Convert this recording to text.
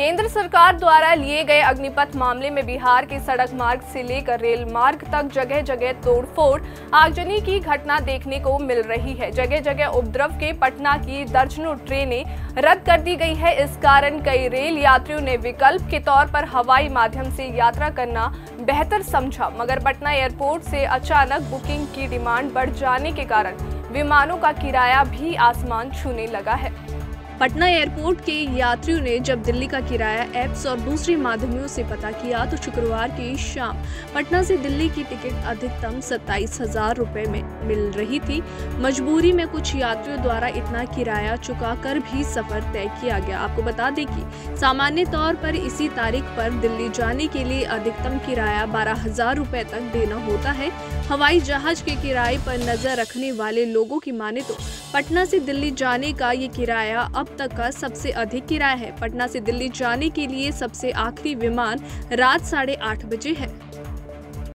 केंद्र सरकार द्वारा लिए गए अग्निपथ मामले में बिहार के सड़क मार्ग से लेकर रेल मार्ग तक जगह जगह तोड़फोड़ आगजनी की घटना देखने को मिल रही है। जगह जगह उपद्रव के पटना की दर्जनों ट्रेनें रद्द कर दी गई है। इस कारण कई रेल यात्रियों ने विकल्प के तौर पर हवाई माध्यम से यात्रा करना बेहतर समझा, मगर पटना एयरपोर्ट से अचानक बुकिंग की डिमांड बढ़ जाने के कारण विमानों का किराया भी आसमान छूने लगा है। पटना एयरपोर्ट के यात्रियों ने जब दिल्ली का किराया ऐप्स और दूसरे माध्यमों से पता किया तो शुक्रवार की शाम पटना से दिल्ली की टिकट अधिकतम सत्ताईस हज़ार रुपए में मिल रही थी। मजबूरी में कुछ यात्रियों द्वारा इतना किराया चुका कर भी सफ़र तय किया गया। आपको बता दें कि सामान्य तौर पर इसी तारीख पर दिल्ली जाने के लिए अधिकतम किराया बारह हज़ार तक देना होता है। हवाई जहाज़ के किराए पर नज़र रखने वाले लोगों की माने तो पटना से दिल्ली जाने का ये किराया अब तक का सबसे अधिक किराया है। पटना से दिल्ली जाने के लिए सबसे आखिरी विमान रात साढ़े आठ बजे है।